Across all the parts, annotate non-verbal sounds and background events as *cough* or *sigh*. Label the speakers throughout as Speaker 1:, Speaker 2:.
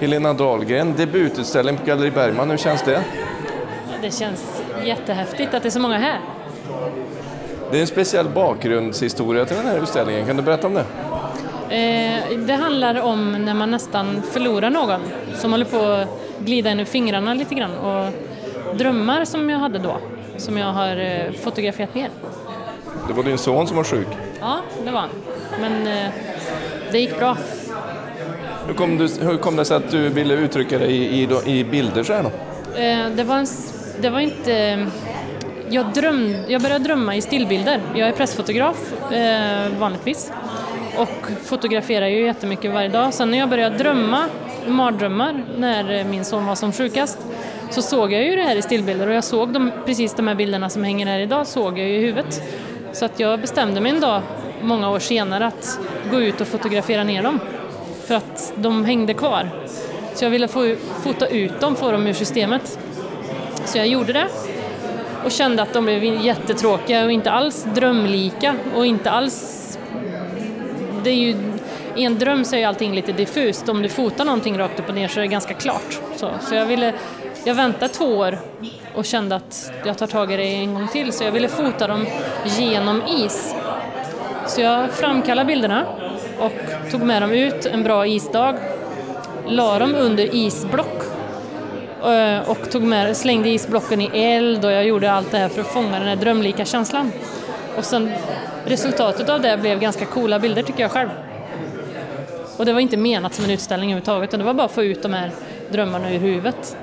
Speaker 1: Helena Dahlgren, debututställning på Galleri Bergman. Hur känns det?
Speaker 2: Det känns jättehäftigt att det är så många här.
Speaker 1: Det är en speciell bakgrundshistoria till den här utställningen. Kan du berätta om det?
Speaker 2: Eh, det handlar om när man nästan förlorar någon som håller på att glida in i fingrarna lite grann och drömmar som jag hade då, som jag har eh, fotograferat ner.
Speaker 1: Det var din son som var sjuk.
Speaker 2: Ja, det var han. Men eh, det gick bra.
Speaker 1: Hur kom, du, hur kom det sig att du ville uttrycka dig i, i, i bilder så här då?
Speaker 2: Eh, det, var en, det var inte... Jag, dröm, jag började drömma i stillbilder. Jag är pressfotograf eh, vanligtvis och fotograferar ju jättemycket varje dag. Sen när jag började drömma mardrömmar när min son var som sjukast så såg jag ju det här i stillbilder och jag såg de, precis de här bilderna som hänger här idag såg jag ju i huvudet. Så att jag bestämde mig en dag, många år senare, att gå ut och fotografera ner dem. För att de hängde kvar. Så jag ville få, fota ut dem, få dem ur systemet. Så jag gjorde det och kände att de blev jättetråkiga och inte alls drömlika och inte alls... Det är ju, I en dröm så är allting lite diffust. Om du fotar någonting rakt upp och ner så är det ganska klart. Så, så jag ville jag väntade två år och kände att jag tar tag i det en gång till så jag ville fota dem genom is. Så jag framkallade bilderna och tog med dem ut en bra isdag, la dem under isblock eh, och tog med, slängde isblocken i eld och jag gjorde allt det här för att fånga den här drömlika känslan. Och sen resultatet av det blev ganska coola bilder tycker jag själv. Och det var inte menat som en utställning överhuvudtaget utan det var bara att få ut de här drömmarna ur huvudet.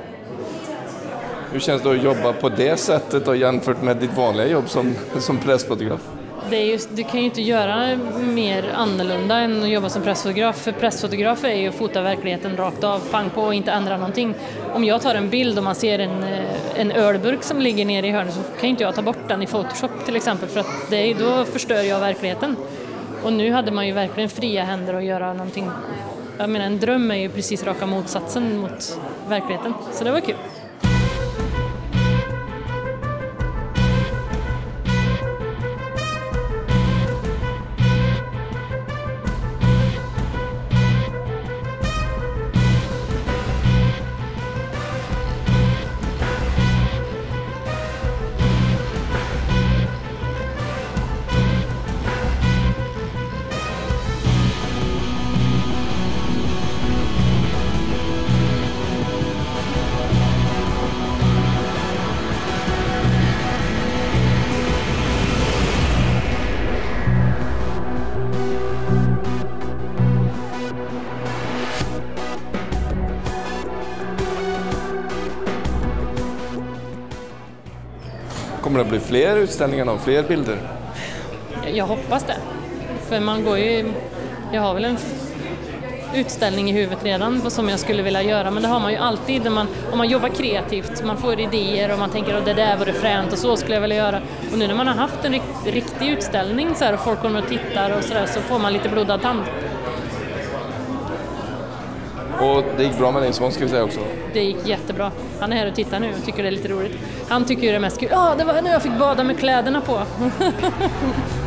Speaker 1: Hur känns det att jobba på det sättet då, jämfört med ditt vanliga jobb som, som pressfotograf?
Speaker 2: Det är just, du kan ju inte göra mer annorlunda än att jobba som pressfotograf, för pressfotograf är ju att fota verkligheten rakt av, pang på och inte ändra någonting. Om jag tar en bild och man ser en, eh, en ölburk som ligger nere i hörnet så kan inte jag ta bort den i Photoshop till exempel, för att det, då förstör jag verkligheten. Och nu hade man ju verkligen fria händer att göra någonting. Jag menar, en dröm är ju precis raka motsatsen mot verkligheten, så det var kul.
Speaker 1: Kommer det att bli fler utställningar och fler bilder?
Speaker 2: Jag hoppas det. För man går ju... Jag har väl en utställning i huvudet redan som jag skulle vilja göra men det har man ju alltid när man, om man jobbar kreativt. Man får idéer och man tänker att det där vore fränt och så skulle jag vilja göra. Och nu när man har haft en riktig utställning så här, och folk kommer och tittar och så där, så får man lite blodad tand.
Speaker 1: Och det gick bra med din son ska vi säga också.
Speaker 2: Det gick jättebra. Han är här och tittar nu och tycker det är lite roligt. Han tycker ju det är mest kul. Ja, det var när jag fick bada med kläderna på. *laughs*